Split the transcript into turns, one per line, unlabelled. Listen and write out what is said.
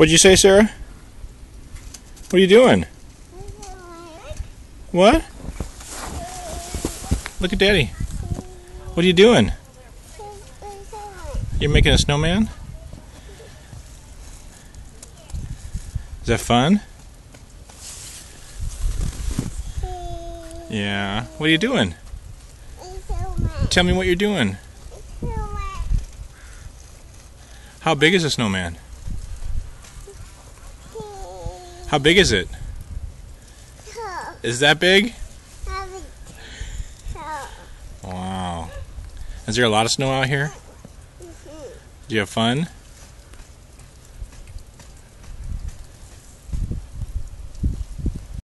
What'd you say, Sarah? What are you doing? What? Look at Daddy. What are you doing? You're making a snowman? Is that fun? Yeah. What are you doing? Tell me what you're doing. How big is a snowman? How big is it? Is that big? Wow. Is there a lot of snow out here? Mm-hmm. Do you have fun?